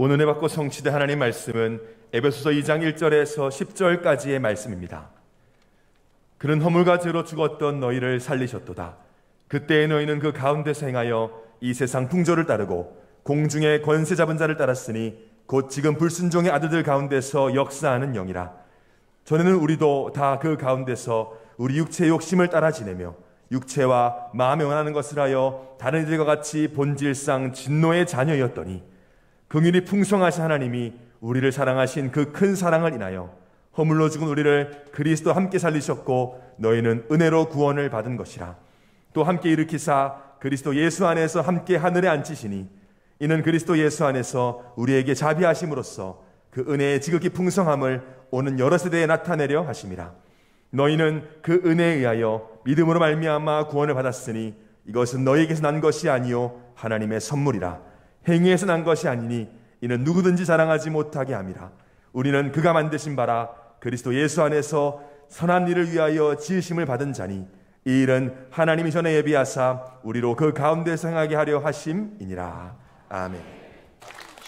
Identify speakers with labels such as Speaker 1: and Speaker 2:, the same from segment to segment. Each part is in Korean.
Speaker 1: 오늘 은혜 받고 성취된 하나님 말씀은 에베소서 2장 1절에서 10절까지의 말씀입니다. 그는 허물과 죄로 죽었던 너희를 살리셨도다. 그때의 너희는 그 가운데서 행하여 이 세상 풍조를 따르고 공중의 권세 잡은 자를 따랐으니 곧 지금 불순종의 아들들 가운데서 역사하는 영이라. 전에는 우리도 다 그 가운데서 우리 육체의 욕심을 따라 지내며 육체와 마음에 원하는 것을 하여 다른 이들과 같이 본질상 진노의 자녀였더니 긍휼이 풍성하신 하나님이 우리를 사랑하신 그 큰 사랑을 인하여 허물로 죽은 우리를 그리스도 함께 살리셨고 너희는 은혜로 구원을 받은 것이라. 또 함께 일으키사 그리스도 예수 안에서 함께 하늘에 앉히시니 이는 그리스도 예수 안에서 우리에게 자비하심으로써 그 은혜의 지극히 풍성함을 오는 여러 세대에 나타내려 하심이라 너희는 그 은혜에 의하여 믿음으로 말미암아 구원을 받았으니 이것은 너희에게서 난 것이 아니요 하나님의 선물이라 행위에서 난 것이 아니니 이는 누구든지 자랑하지 못하게 함이라 우리는 그가 만드신 바라 그리스도 예수 안에서 선한 일을 위하여 지으심을 받은 자니 이 일은 하나님이 전에 예비하사 우리로 그 가운데서 행하게 하려 하심이니라 아멘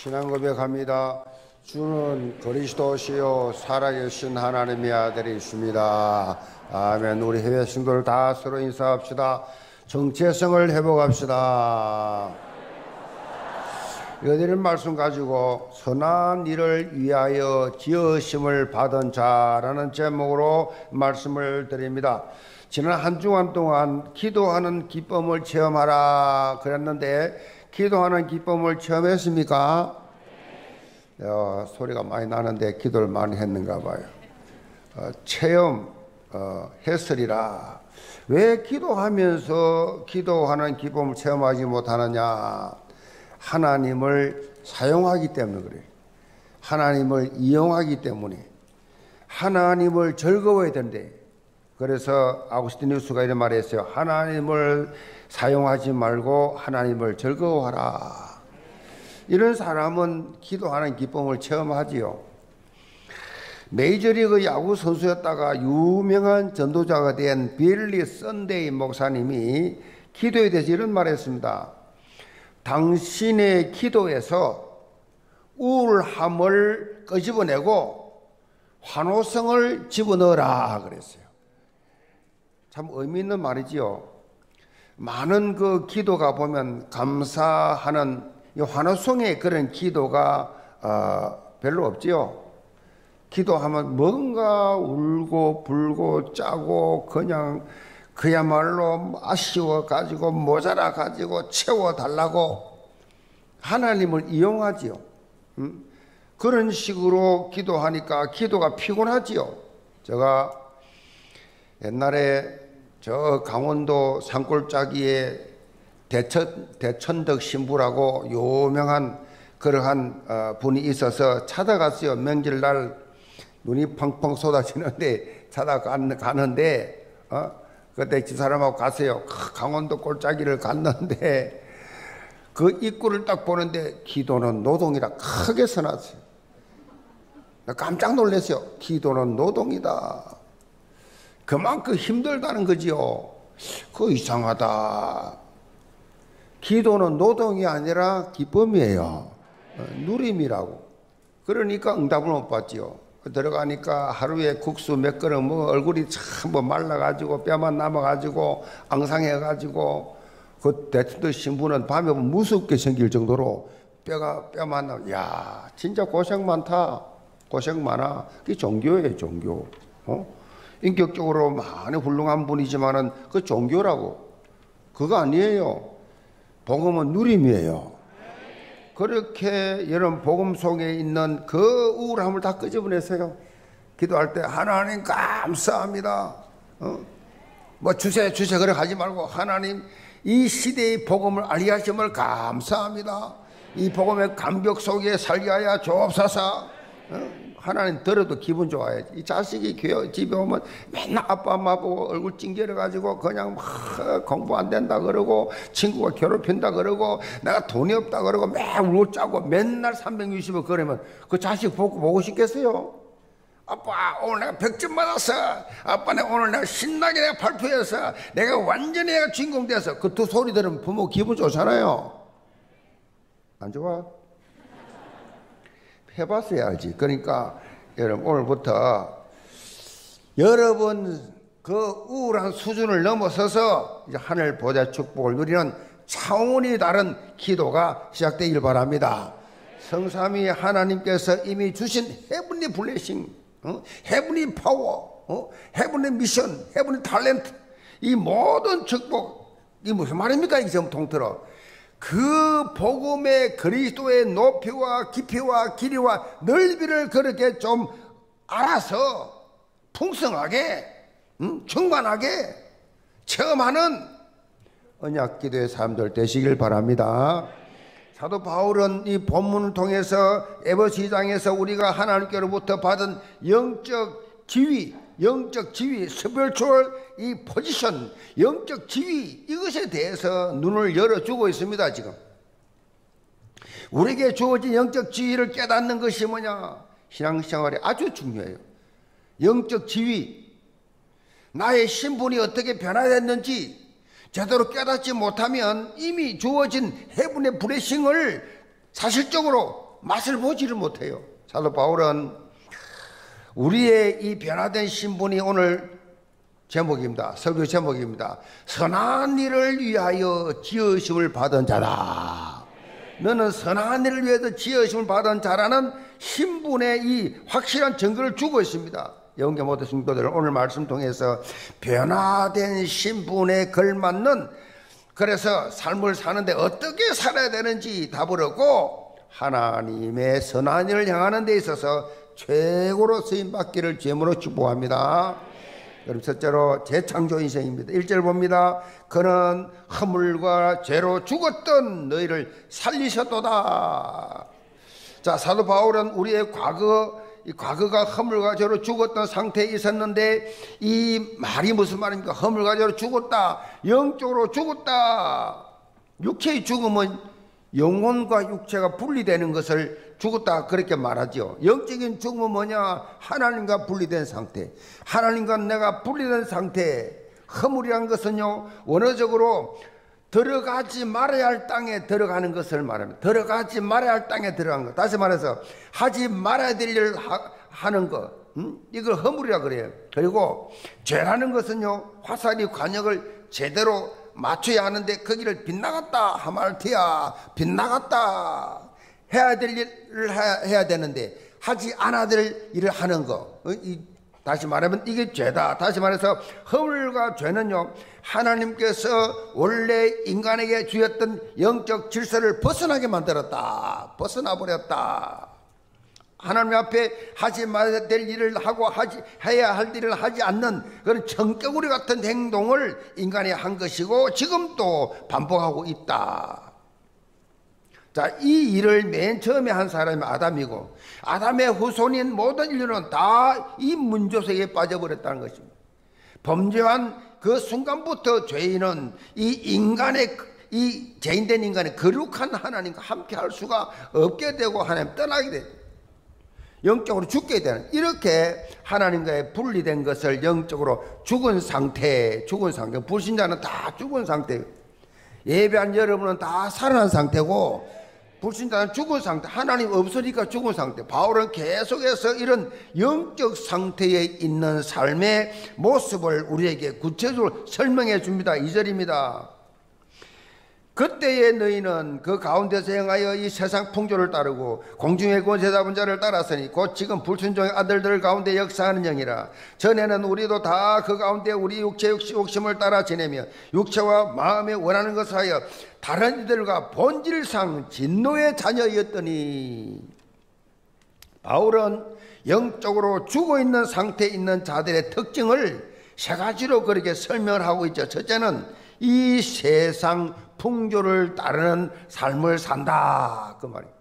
Speaker 2: 신앙 고백합니다. 주는 그리스도시요 살아계신 하나님의 아들이십니다. 아멘. 우리 해외 신도를 다 서로 인사합시다. 정체성을 회복합시다. 여드린 말씀 가지고 선한 일을 위하여 지으심을 받은 자라는 제목으로 말씀을 드립니다. 지난 한 주간 동안 기도하는 기쁨을 체험하라 그랬는데 기도하는 기쁨을 체험했습니까? 어, 소리가 많이 나는데 기도를 많이 했는가 봐요. 어, 체험 어, 했으리라. 왜 기도하면서 기도하는 기쁨을 체험하지 못하느냐? 하나님을 사용하기 때문에 그래요. 하나님을 이용하기 때문에 하나님을 즐거워야 된대. 그래서 아구스티누스가 이런 말을 했어요. 하나님을 사용하지 말고 하나님을 즐거워하라. 이런 사람은 기도하는 기쁨을 체험하지요. 메이저리그 야구 선수였다가 유명한 전도자가 된 빌리 썬데이 목사님이 기도에 대해서 이런 말을 했습니다. 당신의 기도에서 우울함을 끄집어내고 환호성을 집어넣어라 그랬어요. 참 의미 있는 말이지요. 많은 그 기도가 보면 감사하는 환호성의 그런 기도가 어, 별로 없지요. 기도하면 뭔가 울고 불고 짜고 그냥 그야말로 아쉬워 가지고 모자라 가지고 채워 달라고 하나님을 이용하지요. 음? 그런 식으로 기도하니까 기도가 피곤하지요. 제가 옛날에 저 강원도 산골짜기에 대천, 대천덕 신부라고 유명한 그러한 어, 분이 있어서 찾아갔어요. 명절날 눈이 펑펑 쏟아지는데 찾아가는데 어? 그때 집 사람하고 갔어요. 강원도 골짜기를 갔는데 그 입구를 딱 보는데 기도는 노동이라 크게 써놨어요. 깜짝 놀랐어요. 기도는 노동이다. 그만큼 힘들다는 거지요. 그 이상하다. 기도는 노동이 아니라 기쁨이에요. 어, 누림이라고. 그러니까 응답을 못 받지요. 들어가니까 하루에 국수 몇 그릇 뭐 얼굴이 참 뭐 말라가지고 뼈만 남아가지고 앙상해가지고 그 대통령 신부는 밤에 무섭게 생길 정도로 뼈가 뼈만 남. 야 진짜 고생 많다. 고생 많아. 그게 종교예요 종교. 어? 인격적으로 많이 훌륭한 분이지만은 그 종교라고. 그거 아니에요. 복음은 누림이에요. 그렇게 여러분 복음 속에 있는 그 우울함을 다 끄집어내세요. 기도할 때 하나님 감사합니다. 어? 뭐 주세 주세 그래 하지 말고 하나님 이 시대의 복음을 알리하심을 감사합니다. 이 복음의 감격 속에 살게 하여 주옵소서. 어? 하나님 들어도 기분 좋아야지. 이 자식이 집에 오면 맨날 아빠 엄마 보고 얼굴 찡겨려 가지고 그냥 막 공부 안 된다 그러고 친구가 괴롭힌다 그러고 내가 돈이 없다 그러고 매일 울고 맨날 360을 그러면 그 자식 보고 보고 싶겠어요? 아빠 오늘 내가 100점 받았어. 아빠 내 오늘 내가 신나게 내가 발표해서 내가 완전히 내가 주인공 돼서 그 두 소리 들으면 부모 기분 좋잖아요. 안 좋아? 해봤어야 알지. 그러니까 여러분 오늘부터 여러분 그 우울한 수준을 넘어서서 이제 하늘 보좌 축복을 누리는 차원이 다른 기도가 시작되길 바랍니다. 성삼위 하나님께서 이미 주신 heavenly blessing, 어? heavenly power, 어? heavenly mission, heavenly talent 이 모든 축복 이 무슨 말입니까? 전부 통틀어. 그 복음의 그리스도의 높이와 깊이와 길이와 넓이를 그렇게 좀 알아서 풍성하게 음, 충만하게 체험하는 언약 기도의 사람들 되시길 바랍니다. 사도 바울은 이 본문을 통해서 에버시 장에서 우리가 하나님께로부터 받은 영적 지위, 영적 지위, spiritual 이 포지션, 영적 지위 이것에 대해서 눈을 열어주고 있습니다. 지금 우리에게 주어진 영적 지위를 깨닫는 것이 뭐냐? 신앙생활에 아주 중요해요. 영적 지위, 나의 신분이 어떻게 변화됐는지 제대로 깨닫지 못하면 이미 주어진 heavenly blessing을 사실적으로 맛을 보지를 못해요. 사도 바울은 우리의 이 변화된 신분이 오늘 제목입니다. 설교 제목입니다. 선한 일을 위하여 지으심을 받은 자다. 너는 선한 일을 위해서 지으심을 받은 자라는 신분의 이 확실한 증거를 주고 있습니다. 영계 모든 성도들 오늘 말씀 통해서 변화된 신분에 걸맞는 그래서 삶을 사는데 어떻게 살아야 되는지 답을 얻고 하나님의 선한 일을 향하는 데 있어서 최고로 쓰임 받기를 제물로 축복합니다. 그럼 첫째로 재창조 인생입니다. 1절 봅니다. 그는 허물과 죄로 죽었던 너희를 살리셨도다. 자, 사도 바울은 우리의 과거 이 과거가 허물과 죄로 죽었던 상태에 있었는데 이 말이 무슨 말입니까? 허물과 죄로 죽었다. 영적으로 죽었다. 육체의 죽음은 영혼과 육체가 분리되는 것을 죽었다 그렇게 말하죠. 영적인 죽음은 뭐냐? 하나님과 분리된 상태. 하나님과 내가 분리된 상태. 허물이란 것은요, 원어적으로 들어가지 말아야 할 땅에 들어가는 것을 말합니다. 들어가지 말아야 할 땅에 들어간 것. 다시 말해서 하지 말아야 될 일을 하, 는 것. 음? 이걸 허물이라 그래요. 그리고 죄라는 것은요, 화살이 관역을 제대로 맞춰야 하는데 거기를 빗나갔다 하말티야 빗나갔다 해야 될 일을 해야 되는데 하지 않아야 될 일을 하는 거. 어? 이 다시 말하면 이게 죄다. 다시 말해서 허물과 죄는요, 하나님께서 원래 인간에게 주었던 영적 질서를 벗어나게 만들었다. 벗어나 버렸다. 하나님 앞에 하지 말아야 될 일을 하고 하지, 해야 할 일을 하지 않는 그런 정격우리 같은 행동을 인간이 한 것이고 지금 또 반복하고 있다. 자, 이 일을 맨 처음에 한 사람이 아담이고 아담의 후손인 모든 인류는 다 이 문조석에 빠져버렸다는 것입니다. 범죄한 그 순간부터 죄인은 이 인간의 이 죄인된 인간의 거룩한 하나님과 함께 할 수가 없게 되고 하나님 떠나게 돼. 영적으로 죽게 되는 이렇게 하나님과의 분리된 것을 영적으로 죽은 상태, 죽은 상태. 불신자는 다 죽은 상태. 예배한 여러분은 다 살아난 상태고 불신자는 죽은 상태, 하나님 없으니까 죽은 상태. 바울은 계속해서 이런 영적 상태에 있는 삶의 모습을 우리에게 구체적으로 설명해 줍니다. 2절입니다. 그때의 너희는 그 가운데서 행하여 이 세상 풍조를 따르고 공중의 권세 잡은 자를 따랐으니 곧 지금 불순종의 아들들 가운데 역사하는 영이라 전에는 우리도 다 그 가운데 우리 육체 욕심을 따라 지내며 육체와 마음에 원하는 것을 하여 다른 이들과 본질상 진노의 자녀였더니 바울은 영적으로 죽어 있는 상태에 있는 자들의 특징을 세 가지로 그렇게 설명을 하고 있죠. 첫째는 이 세상 풍조를 따르는 삶을 산다. 그 말이에요.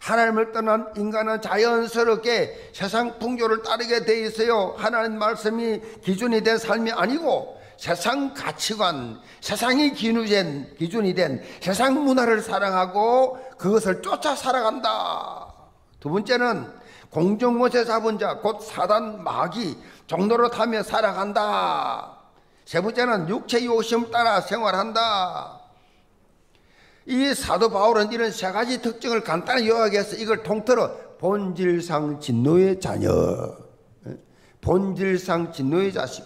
Speaker 2: 하나님을 떠난 인간은 자연스럽게 세상 풍조를 따르게 돼 있어요. 하나님 말씀이 기준이 된 삶이 아니고 세상 가치관, 세상이 기준된, 기준이 된 세상 문화를 사랑하고 그것을 쫓아 살아간다. 두 번째는 공정못에 잡은 자, 곧 사단 마귀, 종로로 타며 살아간다. 세 번째는 육체 요심 따라 생활한다. 이 사도 바울은 이런 세 가지 특징을 간단히 요약해서 이걸 통틀어 본질상 진노의 자녀, 본질상 진노의 자식.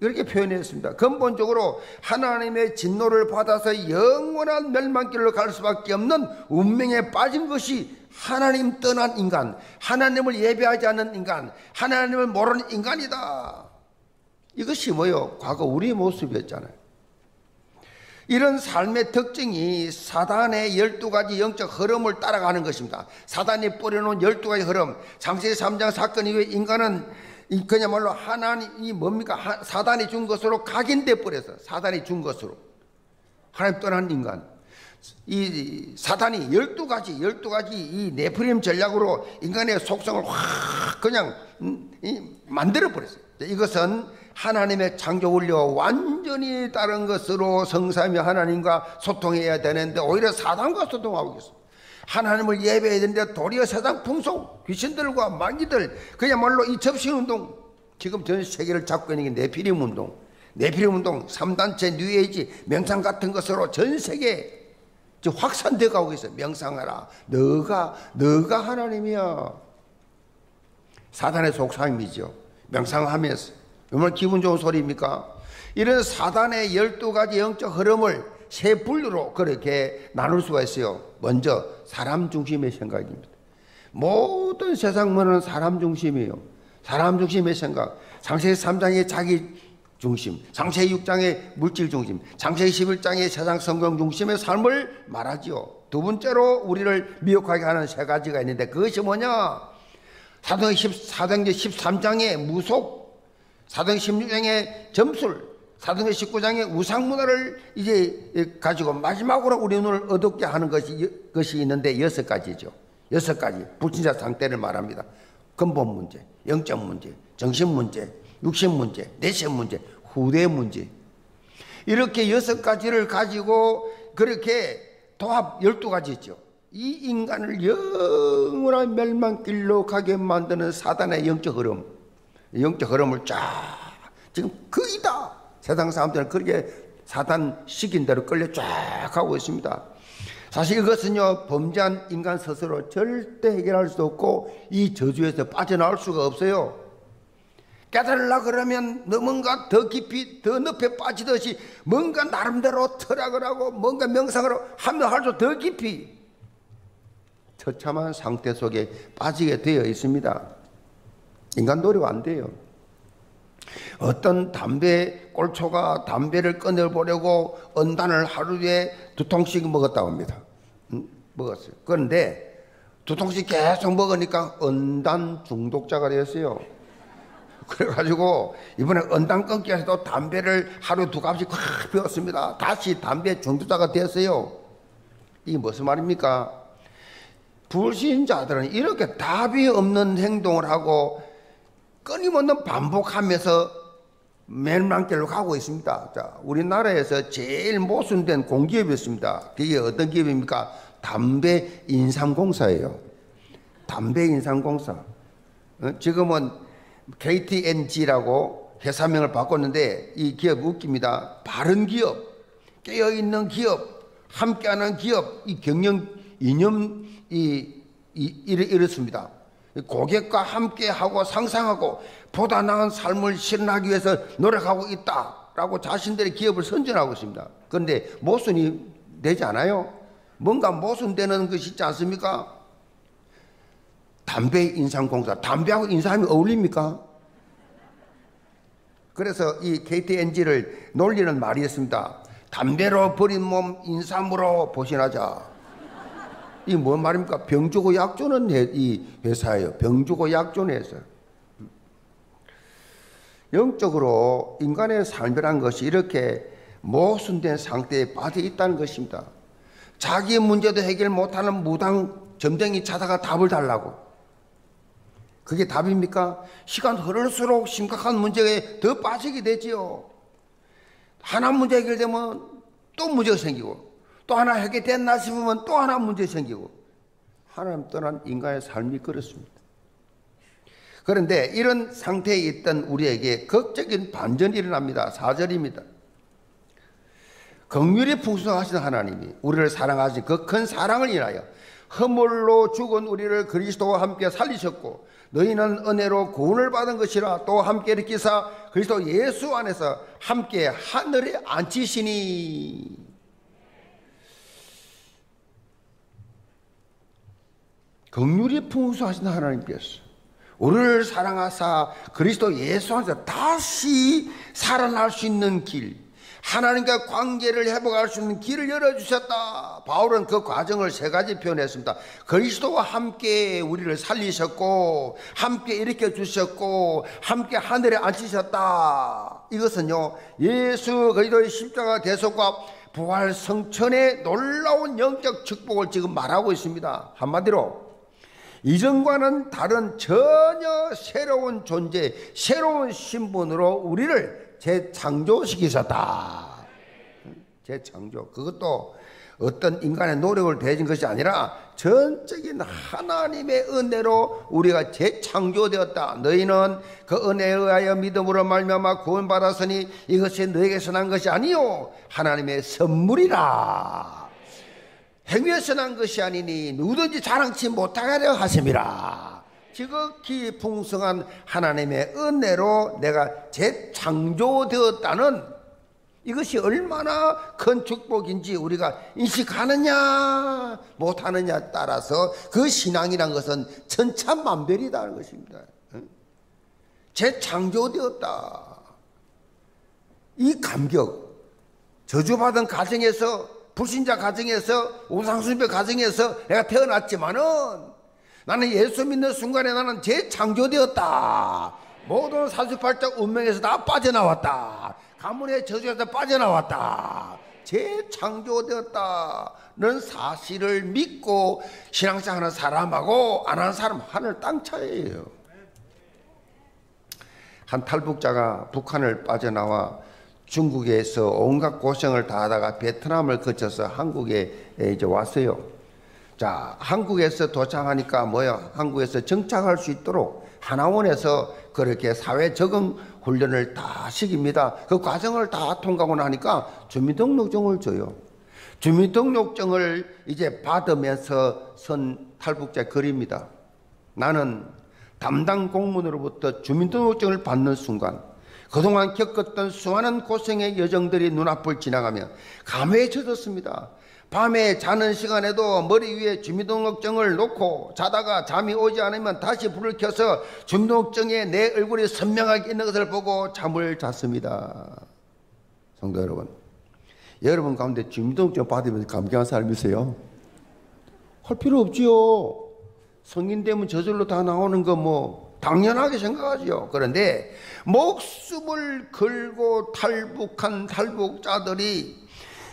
Speaker 2: 이렇게 표현했습니다. 근본적으로 하나님의 진노를 받아서 영원한 멸망길로 갈 수밖에 없는 운명에 빠진 것이 하나님 떠난 인간, 하나님을 예배하지 않는 인간, 하나님을 모르는 인간이다. 이것이 뭐요? 과거 우리의 모습이었잖아요. 이런 삶의 특징이 사단의 12가지 영적 흐름을 따라가는 것입니다. 사단이 뿌려놓은 12가지 흐름, 장세기 3장 사건 이후에 인간은 그야말로 하나님이 뭡니까? 사단이 준 것으로 각인돼 버려서 사단이 준 것으로 하나님 떠난 인간. 이 사단이 12가지, 12가지 이 네프림 전략으로 인간의 속성을 확 그냥 음, 만들어 버렸어요. 이것은 하나님의 창조 원리와 완전히 다른 것으로 성삼위 하나님과 소통해야 되는데 오히려 사단과 소통하고 있어. 하나님을 예배해야 되는데 도리어 세상 풍속, 귀신들과 마귀들, 그야말로 이 접신 운동, 지금 전 세계를 잡고 있는 게 네피림 운동, 네피림 운동, 3단체, 뉴에이지, 명상 같은 것으로 전 세계 확산되어 가고 있어요. 명상하라. 너가, 너가 하나님이야. 사단의 속삭임이죠. 명상하면서. 정말 기분 좋은 소리입니까? 이런 사단의 12가지 영적 흐름을 세 분류로 그렇게 나눌 수가 있어요. 먼저 사람 중심의 생각입니다. 모든 세상 문화는 사람 중심이에요. 사람 중심의 생각. 장세기 3장의 자기 중심, 장세기 6장의 물질 중심, 장세기 11장의 세상 성경 중심의 삶을 말하지요. 두 번째로 우리를 미혹하게 하는 세 가지가 있는데 그것이 뭐냐? 사도행 13장의 무속, 사도행 16장의 점술, 사도행 19장의 우상 문화를 이제 가지고 마지막으로 우리 눈을 어둡게 하는 것이, 것이 있는데 여섯 가지죠. 여섯 가지 불신자 상태를 말합니다. 근본 문제, 영적 문제, 정신 문제, 육신 문제, 내신 문제, 후대 문제. 이렇게 여섯 가지를 가지고 그렇게 도합 열두 가지 있죠. 이 인간을 영원한 멸망길로 가게 만드는 사단의 영적 흐름, 영적 흐름을 쫙 지금 거의 다 세상 사람들은 그렇게 사단 시킨 대로 끌려 쫙 가고 있습니다. 사실 이것은요, 범죄한 인간 스스로 절대 해결할 수 없고 이 저주에서 빠져나올 수가 없어요. 깨달으려 그러면 뭔가 더 깊이, 더 높이 빠지듯이 뭔가 나름대로 철학을 하고 뭔가 명상을 하면 할수록 더 깊이 처참한 상태 속에 빠지게 되어 있습니다. 인간 노력 안 돼요. 어떤 담배 꼴초가 담배를 꺼내보려고 언단을 하루에 두 통씩 먹었다고 합니다. 음, 먹었어요. 그런데 두 통씩 계속 먹으니까 언단 중독자가 되었어요. 그래가지고 이번에 언단 끊기 위해서 담배를 하루 두 갑씩 확 피웠습니다. 다시 담배 중독자가 되었어요. 이게 무슨 말입니까? 불신자들은 이렇게 답이 없는 행동을 하고 끊임없는 반복하면서 멸망길로 가고 있습니다. 자, 우리나라에서 제일 모순된 공기업이 있습니다. 그게 어떤 기업입니까? 담배 인삼공사예요. 담배 인삼공사. 어? 지금은 KTNG라고 회사명을 바꿨는데 이 기업 웃깁니다. 바른 기업, 깨어있는 기업, 함께하는 기업, 이 경영 이념 이 이, 이렇습니다. 고객과 함께 하고 상상하고 보다 나은 삶을 실현하기 위해서 노력하고 있다라고 자신들의 기업을 선전하고 있습니다. 그런데 모순이 되지 않아요? 뭔가 모순되는 것이 있지 않습니까? 담배 인상공사, 담배하고 인삼이 어울립니까? 그래서 이 KTNG를 놀리는 말이 있습니다. 담배로 버린 몸 인삼으로 보신하자. 이 뭔 말입니까? 병주고 약조는 이 회사예요. 병주고 약조는 회사. 영적으로 인간의 삶이란 것이 이렇게 모순된 상태에 빠져 있다는 것입니다. 자기 문제도 해결 못하는 무당 점쟁이 찾아가 답을 달라고. 그게 답입니까? 시간 흐를수록 심각한 문제에 더 빠지게 되지요. 하나 문제 해결되면 또 문제가 생기고 또 하나 해결됐나 싶으면 또 하나 문제 생기고 하나님 떠난 인간의 삶이 그렇습니다. 그런데 이런 상태에 있던 우리에게 극적인 반전이 일어납니다. 4절입니다. 극률이 풍성하신 하나님이 우리를 사랑하신 그 큰 사랑을 인하여 허물로 죽은 우리를 그리스도와 함께 살리셨고 너희는 은혜로 구원을 받은 것이라 또 함께 일으키사 그리스도 예수 안에서 함께 하늘에 앉히시니 긍휼이 풍수하신 하나님께서 우리를 사랑하사 그리스도 예수 안에서 다시 살아날 수 있는 길 하나님과 관계를 회복할 수 있는 길을 열어주셨다. 바울은 그 과정을 세 가지 표현했습니다. 그리스도와 함께 우리를 살리셨고, 함께 일으켜 주셨고, 함께 하늘에 앉히셨다. 이것은요, 예수 그리스도의 십자가 대속과 부활 성천의 놀라운 영적 축복을 지금 말하고 있습니다. 한마디로, 이전과는 다른 전혀 새로운 존재, 새로운 신분으로 우리를 재창조시키셨다. 재창조. 그것도 어떤 인간의 노력을 대진 것이 아니라 전적인 하나님의 은혜로 우리가 재창조되었다. 너희는 그 은혜에 의하여 믿음으로 말미암아 구원받았으니 이것이 너에게서 난 것이 아니요 하나님의 선물이라. 행위에서 난 것이 아니니 누구든지 자랑치 못하게 하려 하심이라. 지극히 풍성한 하나님의 은혜로 내가 재창조되었다는 이것이 얼마나 큰 축복인지 우리가 인식하느냐 못하느냐에 따라서 그 신앙이란 것은 천차만별이다는 것입니다. 재창조되었다. 이 감격, 저주받은 가정에서 불신자 가정에서 우상숭배 가정에서 내가 태어났지만은 나는 예수 믿는 순간에 나는 재창조되었다. 모든 48장 운명에서 다 빠져나왔다. 가문의 저주에서 빠져나왔다. 재창조되었다는 사실을 믿고 신앙생활 하는 사람하고 안 하는 사람 하늘 땅 차이예요. 한 탈북자가 북한을 빠져나와 중국에서 온갖 고생을 다 하다가 베트남을 거쳐서 한국에 이제 왔어요. 자, 한국에서 도착하니까 뭐야? 한국에서 정착할 수 있도록 하나원에서 그렇게 사회 적응 훈련을 다 시킵니다. 그 과정을 다 통과하고 나니까 주민등록증을 줘요. 주민등록증을 이제 받으면서 선 탈북자 글입니다. 나는 담당 공무원으로부터 주민등록증을 받는 순간 그동안 겪었던 수많은 고생의 여정들이 눈앞을 지나가며 감회에 젖었습니다. 밤에 자는 시간에도 머리 위에 주민등록증을 놓고 자다가 잠이 오지 않으면 다시 불을 켜서 주민등록증에 내 얼굴이 선명하게 있는 것을 보고 잠을 잤습니다. 성도 여러분, 여러분 가운데 주민등록증 받으면서 감격한 사람이세요? 할 필요 없지요. 성인 되면 저절로 다 나오는 거 뭐 당연하게 생각하지요. 그런데 목숨을 걸고 탈북한 탈북자들이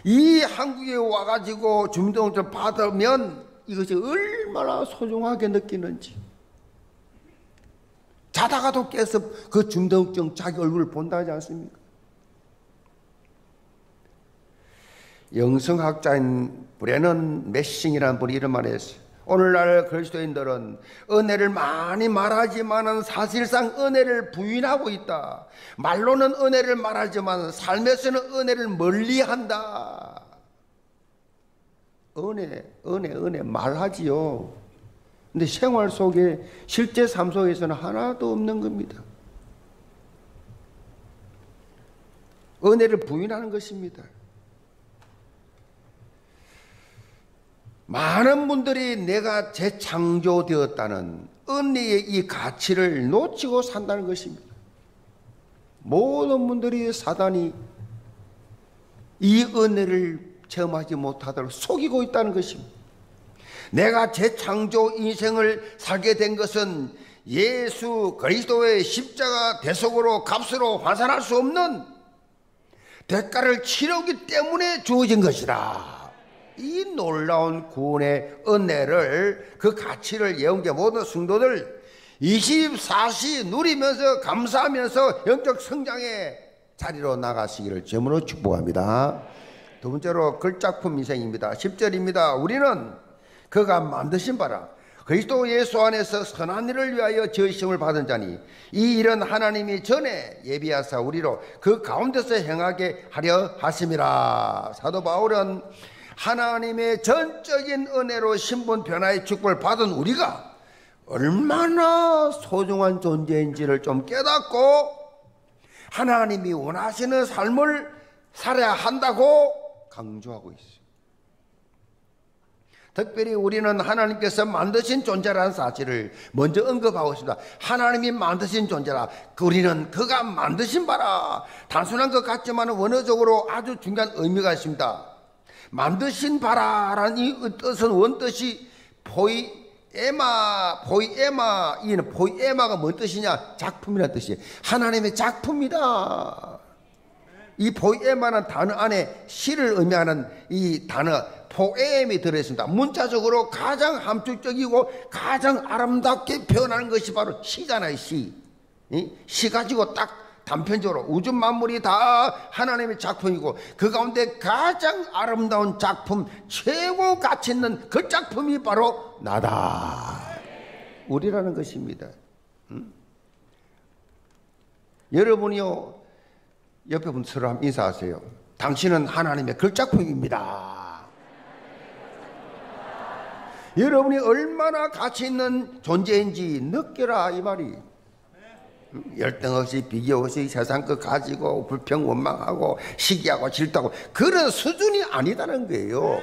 Speaker 2: 이 한국에 와가지고 주민등록증 받으면 이것이 얼마나 소중하게 느끼는지. 자다가도 깨서 그 주민등록증 자기 얼굴을 본다 하지 않습니까? 영성학자인 브레넌 메싱이라는 분이 이런 말을 했어요. 오늘날 그리스도인들은 은혜를 많이 말하지만 사실상 은혜를 부인하고 있다. 말로는 은혜를 말하지만 삶에서는 은혜를 멀리 한다. 은혜, 은혜, 은혜 말하지요. 근데 생활 속에 실제 삶 속에서는 하나도 없는 겁니다. 은혜를 부인하는 것입니다. 많은 분들이 내가 재창조되었다는 은혜의 이 가치를 놓치고 산다는 것입니다. 모든 분들이 사단이 이 은혜를 체험하지 못하도록 속이고 있다는 것입니다. 내가 재창조 인생을 살게 된 것은 예수 그리스도의 십자가 대속으로 값으로 환산할 수 없는 대가를 치르기 때문에 주어진 것이다. 이 놀라운 구원의 은혜를 그 가치를 예언계 모든 성도들 24시 누리면서 감사하면서 영적 성장의 자리로 나가시기를 제물로 축복합니다. 두 번째로 글작품 인생입니다. 10절입니다. 우리는 그가 만드신 바라 그리스도 예수 안에서 선한 일을 위하여 저심을 받은 자니 이 일은 하나님이 전에 예비하사 우리로 그 가운데서 행하게 하려 하심이라. 사도 바울은 하나님의 전적인 은혜로 신분 변화의 축복을 받은 우리가 얼마나 소중한 존재인지를 좀 깨닫고 하나님이 원하시는 삶을 살아야 한다고 강조하고 있어요. 특별히 우리는 하나님께서 만드신 존재라는 사실을 먼저 언급하고 있습니다. 하나님이 만드신 존재라. 우리는 그가 만드신 바라. 단순한 것 같지만 원어적으로 아주 중요한 의미가 있습니다. 만드신 바라라는 이 뜻은 원뜻이 포이 에마, 포이에마, 이는 포이에마가 뭔 뜻이냐? 작품이라는 뜻이에요. 하나님의 작품이다. 이 포이에마는 단어 안에 시를 의미하는 이 단어 포엠이 들어있습니다. 문자적으로 가장 함축적이고 가장 아름답게 표현하는 것이 바로 시잖아요, 시. 시 가지고 딱 단편적으로 우주 만물이 다 하나님의 작품이고 그 가운데 가장 아름다운 작품, 최고 가치 있는 그 작품이 바로 나다. 우리라는 것입니다. 음? 여러분이요, 옆에 분 서로 인사하세요. 당신은 하나님의 글작품입니다. 여러분이 얼마나 가치 있는 존재인지 느껴라 이 말이. 열등 없이 비교 없이 세상 것 가지고 불평 원망하고 시기하고 질투하고 그런 수준이 아니다는 거예요.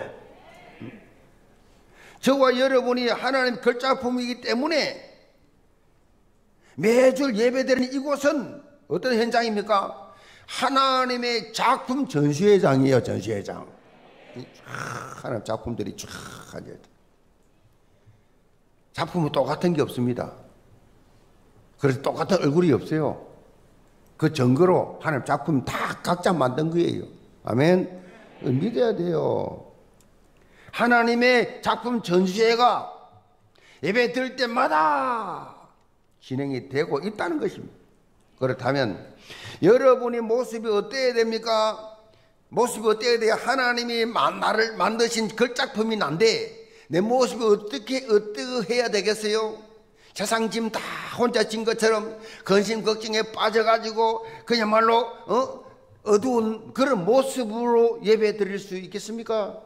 Speaker 2: 저와 여러분이 하나님 걸작품이기 때문에 매주 예배드리는 이곳은 어떤 현장입니까? 하나님의 작품 전시회장이에요, 전시회장. 하나님 작품들이 쫙 앉아있다. 작품은 똑같은 게 없습니다. 그래서 똑같은 얼굴이 없어요. 그 증거로 하나님 작품 다 각자 만든 거예요. 아멘. 믿어야 돼요. 하나님의 작품 전시회가 예배 들 때마다 진행이 되고 있다는 것입니다. 그렇다면 여러분의 모습이 어때야 됩니까? 모습이 어때야 돼야 하나님이 나를 만드신 그 작품이 난데 내 모습이 어떻게 어떻게 해야 되겠어요? 세상 짐 다 혼자 진 것처럼 근심 걱정에 빠져가지고 그야말로 어? 어두운 그런 모습으로 예배 드릴 수 있겠습니까?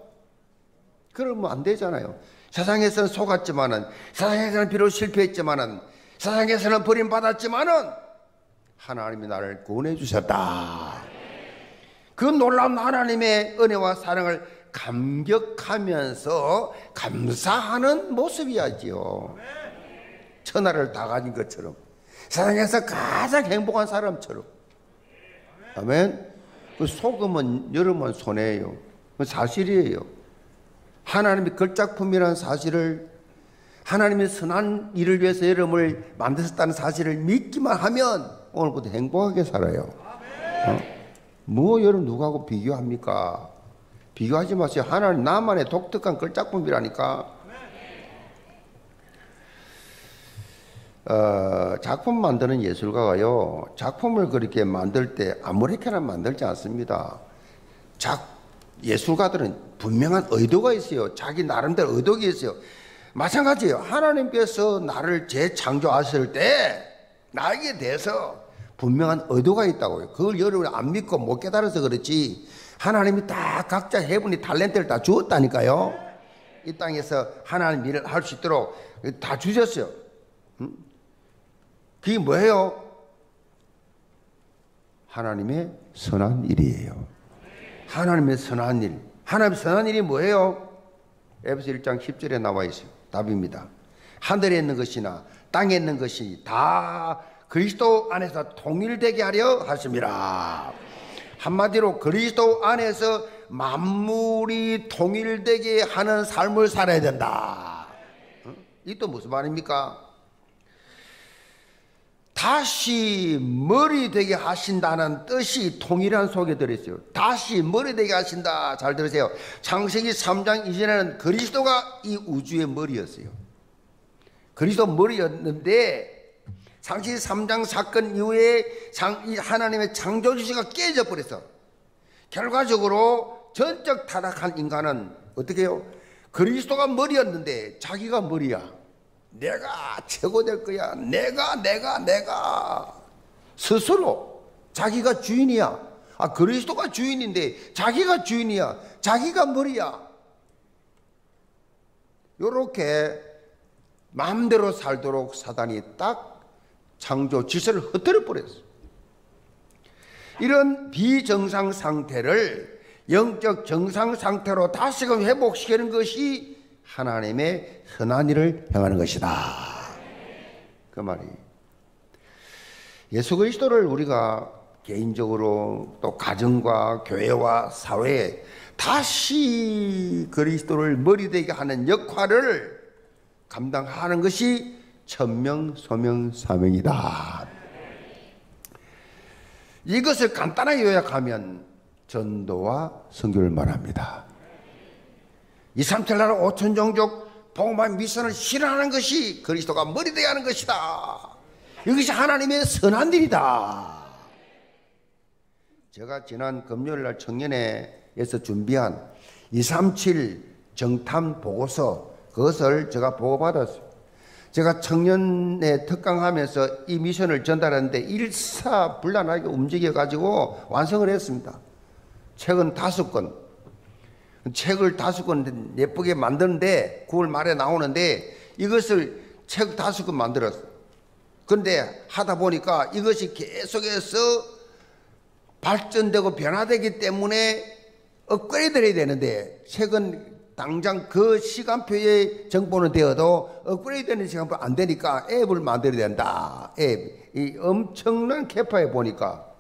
Speaker 2: 그러면 안 되잖아요. 세상에서는 속았지만은 세상에서는 비록 실패했지만은 세상에서는 버림받았지만은 하나님이 나를 구원해 주셨다. 그 놀라운 하나님의 은혜와 사랑을 감격하면서 감사하는 모습이야지요. 천하를 다 가진 것처럼 세상에서 가장 행복한 사람처럼 아멘. 그 소금은 여러분 손해예요. 그 사실이에요. 하나님이 걸작품이라는 사실을 하나님의 선한 일을 위해서 여러분을 만드셨다는 사실을 믿기만 하면 오늘부터 행복하게 살아요. 어? 뭐 여러분 누구하고 비교합니까? 비교하지 마세요. 하나님 나만의 독특한 걸작품이라니까. 어, 작품 만드는 예술가가요, 작품을 그렇게 만들 때 아무렇게나 만들지 않습니다. 작, 예술가들은 분명한 의도가 있어요. 자기 나름대로 의도가 있어요. 마찬가지예요. 하나님께서 나를 재창조하실 때, 나에게 대해서 분명한 의도가 있다고요. 그걸 여러분이 안 믿고 못 깨달아서 그렇지. 하나님이 다 각자 해분이 탤런트를 다 주었다니까요. 이 땅에서 하나님 일을 할 수 있도록 다 주셨어요. 그게 뭐예요? 하나님의 선한 일이에요. 하나님의 선한 일. 하나님의 선한 일이 뭐예요? 에베소 1장 10절에 나와 있어요. 답입니다. 하늘에 있는 것이나 땅에 있는 것이 다 그리스도 안에서 통일되게 하려 하십니다. 한마디로 그리스도 안에서 만물이 통일되게 하는 삶을 살아야 된다. 이 또 무슨 말입니까? 다시 머리 되게 하신다는 뜻이 통일한 속에 들어있어요. 다시 머리 되게 하신다. 잘 들으세요. 창세기 3장 이전에는 그리스도가 이 우주의 머리였어요. 그리스도 머리였는데 창세기 3장 사건 이후에 하나님의 창조 주시가 깨져 버렸어. 결과적으로 전적 타락한 인간은 어떻게 해요? 그리스도가 머리였는데 자기가 머리야. 내가 최고 될 거야. 내가, 내가, 내가. 스스로 자기가 주인이야. 아, 그리스도가 주인인데 자기가 주인이야. 자기가 머리야. 요렇게 마음대로 살도록 사단이 딱 창조 질서를 흩뜨려 버렸어. 이런 비정상 상태를 영적 정상 상태로 다시금 회복시키는 것이 하나님의 선한 일을 행하는 것이다. 그 말이. 예수 그리스도를 우리가 개인적으로 또 가정과 교회와 사회에 다시 그리스도를 머리되게 하는 역할을 감당하는 것이 천명, 소명, 사명이다. 이것을 간단하게 요약하면 전도와 선교를 말합니다. 2, 3, 7 나라 5천 종족 복음의 미션을 실현하는 것이 그리스도가 머리되게 하는 것이다. 이것이 하나님의 선한 일이다. 제가 지난 금요일 날 청년회에서 준비한 237 정탐 보고서 그것을 제가 보고받았어요. 제가 청년회 특강하면서 이 미션을 전달하는데 일사불란하게 움직여가지고 완성을 했습니다. 책은 다섯 권. 책을 다섯 권 예쁘게 만드는데 9월 말에 나오는데 이것을 책 다섯 권 만들었어요. 그런데 하다 보니까 이것이 계속해서 발전되고 변화되기 때문에 업그레이드 해야 되는데 책은 당장 그 시간표에 정보는 되어도 업그레이드되는 시간표 안 되니까 앱을 만들어야 된다. 앱. 이 엄청난 캐파에 보니까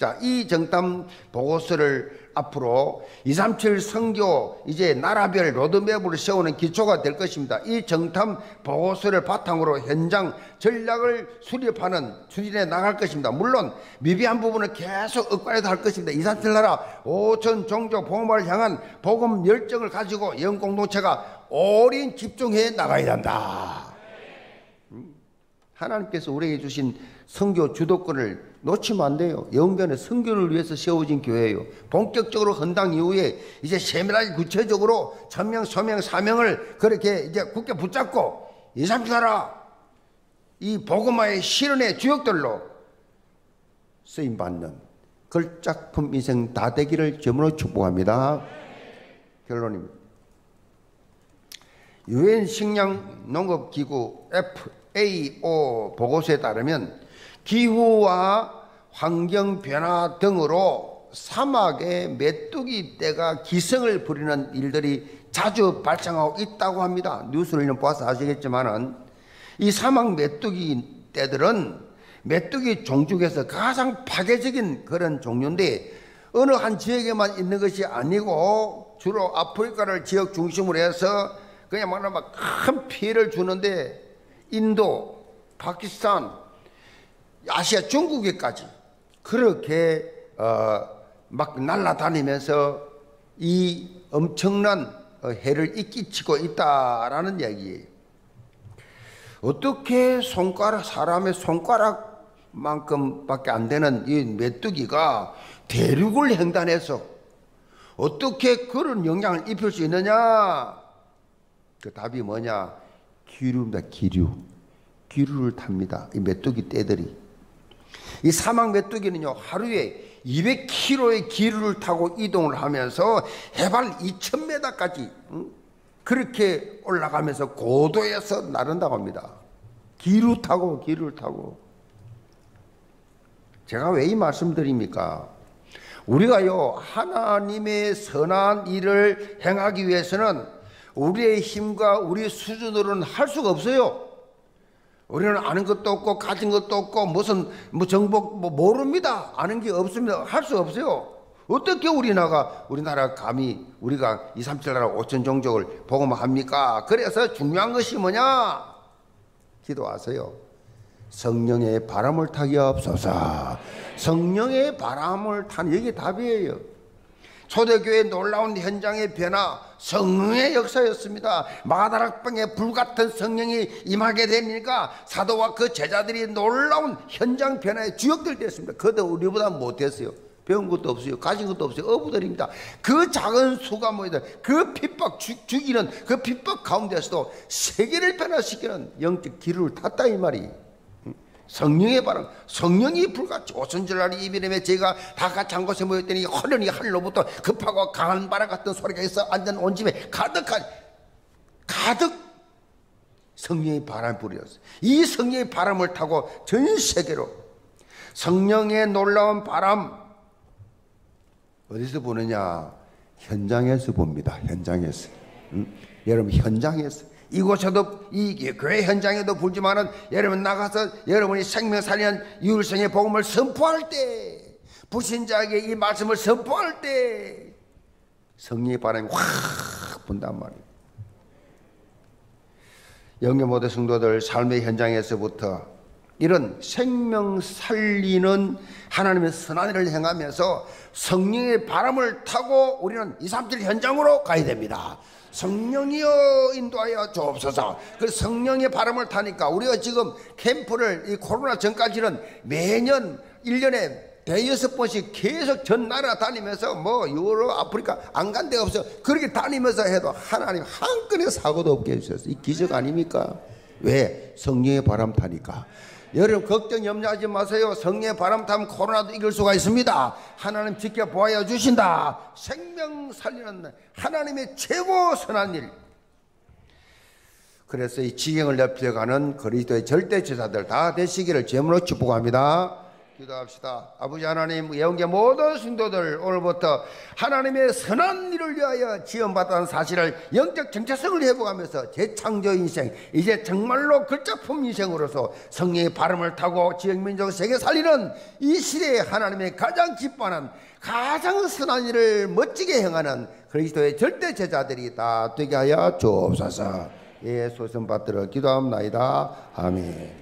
Speaker 2: 자, 이 정담 보고서를 앞으로 237 성교 이제 나라별 로드맵을 세우는 기초가 될 것입니다. 이 정탐 보고서를 바탕으로 현장 전략을 수립하는 추진해 나갈 것입니다. 물론 미비한 부분은 계속 업그레이드 할 것입니다. 237 나라 5천 종족 복음을 향한 복음 열정을 가지고 영 공동체가 오랜 집중해 나가야 한다. 음? 하나님께서 우리에게 주신 성교 주도권을 놓치면 안 돼요. 영변의 성교를 위해서 세워진 교회예요. 본격적으로 헌당 이후에 이제 세밀하게 구체적으로 천명, 소명, 사명을 그렇게 이제 굳게 붙잡고 2, 3, 4라 이 복음화의 실현의 주역들로 쓰임받는 걸작품 인생 다 되기를 점으로 축복합니다. 결론입니다. 유엔 식량 농업기구 FAO 보고서에 따르면 기후와 환경 변화 등으로 사막의 메뚜기 떼가 기승을 부리는 일들이 자주 발생하고 있다고 합니다. 뉴스를 보아서 아시겠지만은 이 사막 메뚜기 떼들은 메뚜기 종족 중에서 가장 파괴적인 그런 종류인데 어느 한 지역에만 있는 것이 아니고 주로 아프리카를 지역 중심으로 해서 그냥 말하면 큰 피해를 주는데 인도, 파키스탄, 아시아 중국에까지 그렇게 어, 막 날아다니면서 이 엄청난 어, 해를 끼치고 있다라는 얘기예요. 어떻게 손가락 사람의 손가락만큼밖에 안 되는 이 메뚜기가 대륙을 횡단해서 어떻게 그런 영향을 입힐 수 있느냐? 그 답이 뭐냐? 기류입니다. 기류. 기류를 탑니다. 이 메뚜기 떼들이. 이 사막 메뚜기는요, 하루에 200km의 기류를 타고 이동을 하면서 해발 2000m까지 그렇게 올라가면서 고도에서 나른다고 합니다. 기류 타고 기류를 타고. 제가 왜 이 말씀드립니까? 우리가요, 하나님의 선한 일을 행하기 위해서는 우리의 힘과 우리 수준으로는 할 수가 없어요. 우리는 아는 것도 없고 가진 것도 없고 무슨 뭐 정복 뭐 모릅니다. 아는 게 없습니다. 할 수 없어요. 어떻게 우리나라가 우리나라 감히 우리가 2, 3, 7 나라 5천 종족을 복음 합니까? 그래서 중요한 것이 뭐냐? 기도하세요. 성령의 바람을 타기 없소서. 성령의 바람을 탄 이게 답이에요. 초대교회 놀라운 현장의 변화, 성령의 역사였습니다. 마다락방에 불같은 성령이 임하게 되니까 사도와 그 제자들이 놀라운 현장 변화의 주역들 됐습니다. 그도 우리보다 못했어요. 배운 것도 없어요. 가진 것도 없어요. 어부들입니다. 그 작은 수가 뭐이다. 그 핍박 주, 죽이는 그 핍박 가운데서도 세계를 변화시키는 영적 기류를 탔다 이 말이. 성령의 바람, 성령이 불같이 오순절날이 이비름에 제가 다 같이 한 곳에 모였더니 허련히 하늘로부터 급하고 강한 바람 같은 소리가 있어 앉은 온 집에 가득한 가득 성령의 바람이 불었어요. 이 성령의 바람을 타고 전 세계로 성령의 놀라운 바람 어디서 보느냐? 현장에서 봅니다. 현장에서. 응? 여러분 현장에서 이곳에도 이 교회 현장에도 불지만은 여러분 나가서 여러분이 생명 살리는 유일성의 복음을 선포할 때 불신자에게 이 말씀을 선포할 때 성령의 바람이 확 분단 말이에요. 영계 모든 성도들 삶의 현장에서부터 이런 생명 살리는 하나님의 선한 일을 행하면서 성령의 바람을 타고 우리는 2, 3, 7 현장으로 가야 됩니다. 성령이여 인도하여 주옵소서. 그 성령의 바람을 타니까 우리가 지금 캠프를 이 코로나 전까지는 매년 1년에 대여섯 번씩 계속 전 나라 다니면서 뭐 유럽 아프리카 안 간 데가 없어 그렇게 다니면서 해도 하나님 한 건의 사고도 없게 해주셨어요 이 기적 아닙니까? 왜? 성령의 바람 타니까 여러분 걱정 염려하지 마세요. 성령의 바람 타면 코로나도 이길 수가 있습니다. 하나님 지켜보아 주신다. 생명 살리는 하나님의 최고 선한 일. 그래서 이 지경을 넓혀가는 그리스도의 절대 제사들 다 되시기를 제물로 축복합니다 기도합시다. 아버지 하나님, 예언계 모든 성도들 오늘부터 하나님의 선한 일을 위하여 지원받았다는 사실을 영적 정체성을 회복하면서 재창조 인생, 이제 정말로 글자품 인생으로서 성령의 발음을 타고 지역민족 세계 살리는 이 시대에 하나님의 가장 기뻐하는 가장 선한 일을 멋지게 행하는 그리스도의 절대 제자들이 다 되게 하여 주옵소서. 예, 소선 받들어 기도합니다. 아멘.